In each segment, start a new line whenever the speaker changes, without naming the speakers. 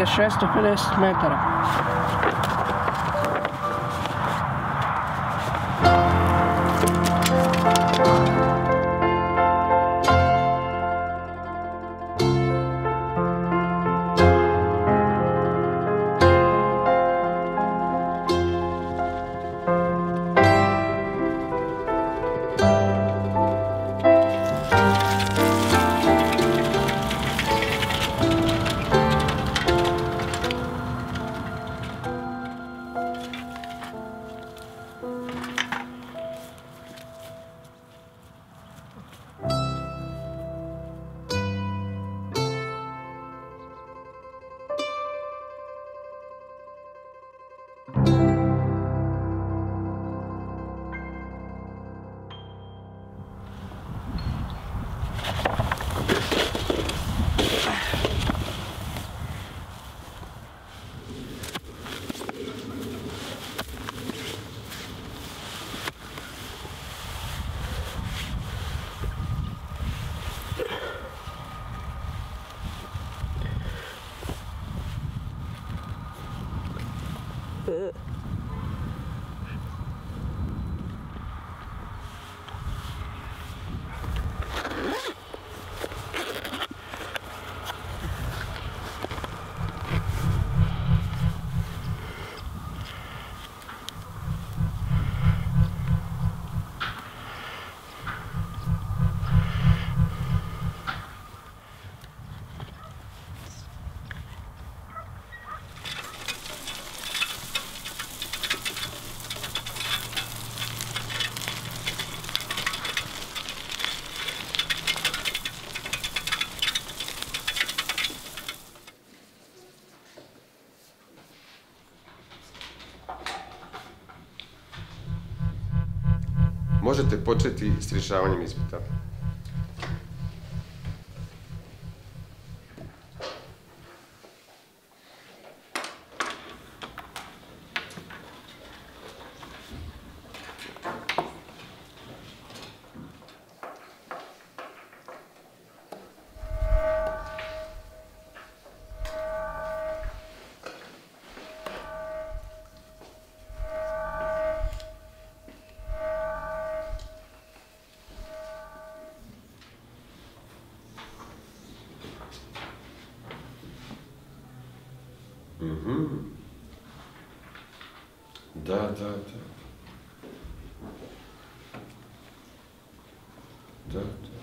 otprilike 650 metara.
Možete početi s rješavanjem ispita. Da, da, da. Da, da.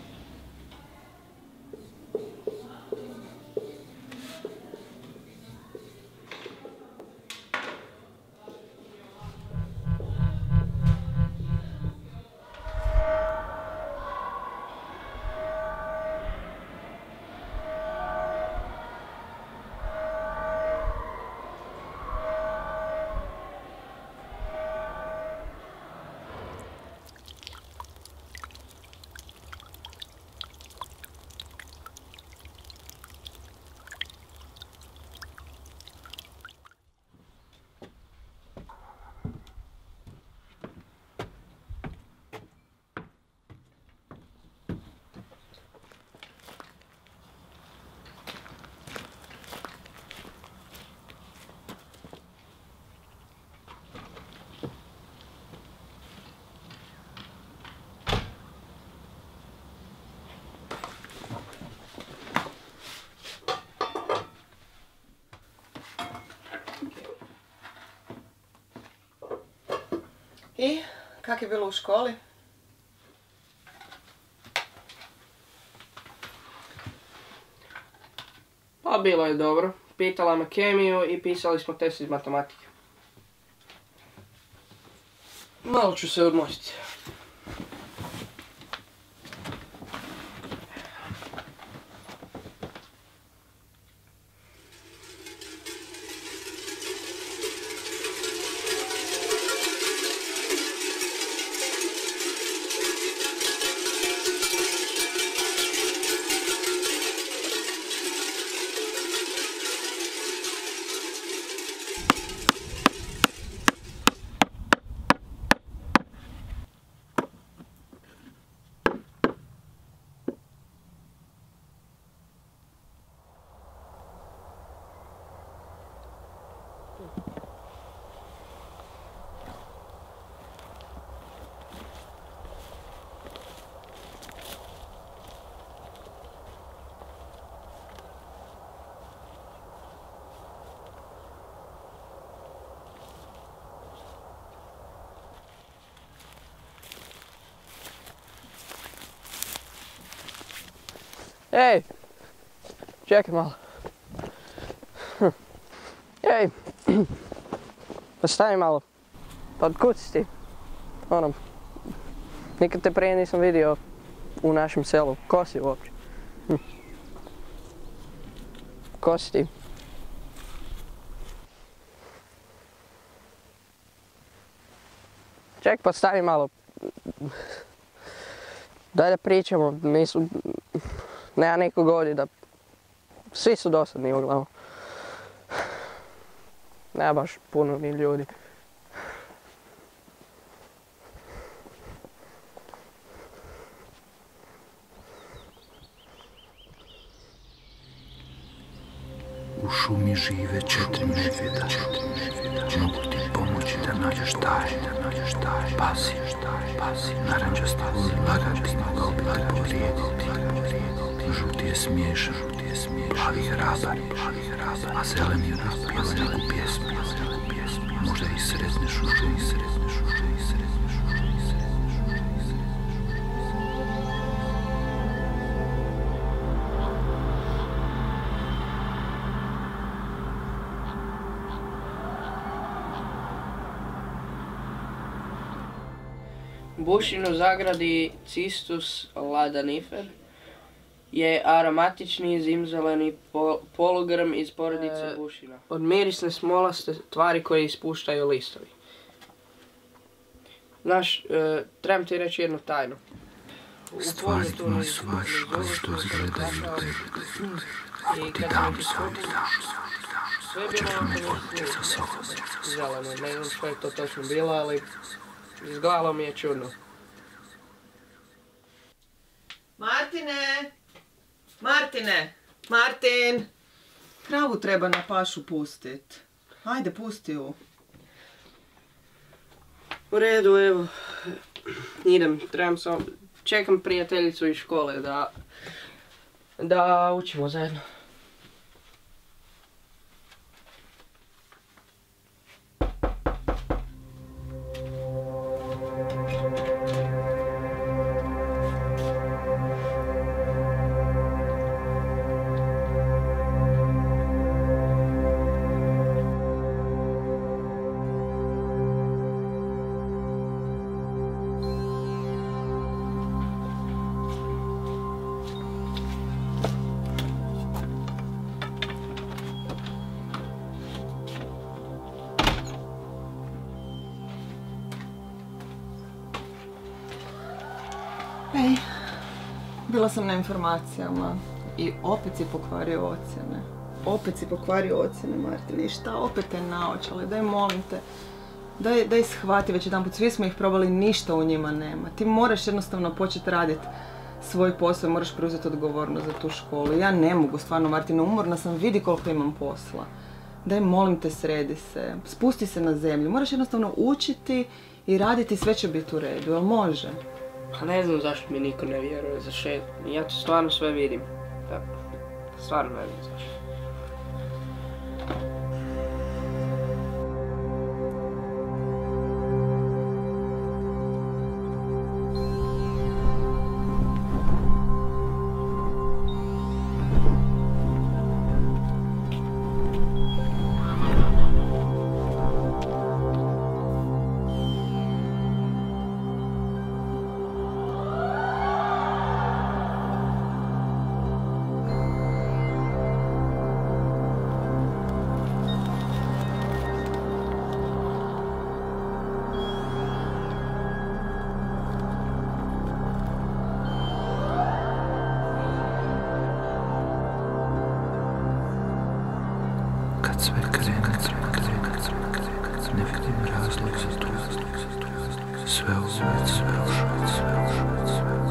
I, kak je bilo u školi?
Pa bilo je dobro. Pitala me kemiju i pisali smo test iz matematike. Malo ću se odmoriti. Ej! Čekaj malo. Ej! Pa stani malo. Pa otkud si ti? Ono, nikad te prije nisam vidio u našem selu. Ko si uopće? Hm. Ko si ti? Ček, pa malo. Daj da pričamo, nisu... Nema nikog ovdje da... Svi su dosadni uglavnom. Nema baš puno mi ljudi.
U šumi žive četiri medvjeda. Mogu ti pomoći da nađeš taj, da nađeš taj. Pazi, pazi, naranđasti voli lagati, povrijediti. Žuti je smiješan, žuti je smiješan, plavi je hrabar, plavi je hrabar, a zeleni je pjeva neku pjesmu, pjesmu. Možda i sretneš u šumi, sretneš u šumi, sretneš u šumi, sretneš u šumi, sretneš u šumi.
Bušin u zagradi Cistus ladanifer je aromatični zimzeleni pol- polugrm iz porodice bušina. Od mirisne smolaste tvari koje ispuštaju listovi. Znaš, e, trebam ti reći jednu tajnu. U
Stvari
pozadini
nisu baš kao što izgledaju
I
Ti
kad
dam
sam
sam,
ih
dam
sve je
Hoćeš
bilo
li me
onako
voditi sa sobom?
zeleno, ne znam što je to točno bilo, ali izgledalo mi je čudno.
Martine! Martine! Martin! Kravu treba na pašu pustit. Ajde, pusti ju.
U redu, evo. Idem, trebam samo... Čekam prijateljicu iz škole da... Da učimo zajedno.
Ej, bila sam na informacijama i opet si pokvario ocjene. Opet si pokvario ocjene, Martine. I šta opet te naočale? Daj, molim te. Daj, daj shvati već jedan put. Svi smo ih probali, ništa u njima nema. Ti moraš jednostavno početi raditi svoj posao moraš preuzeti odgovornost za tu školu. Ja ne mogu, stvarno, Martina, umorna sam, vidi koliko imam posla. Daj, molim te, sredi se. Spusti se na zemlju. Moraš jednostavno učiti i raditi, sve će biti u redu. Jel može?
Pa ne znam zašto mi niko ne vjeruje za šest. Ja to stvarno sve vidim. Stvarno ne znam zašto.
Svēl, svēl, svēl, svēl, svēl, svēl, svēl.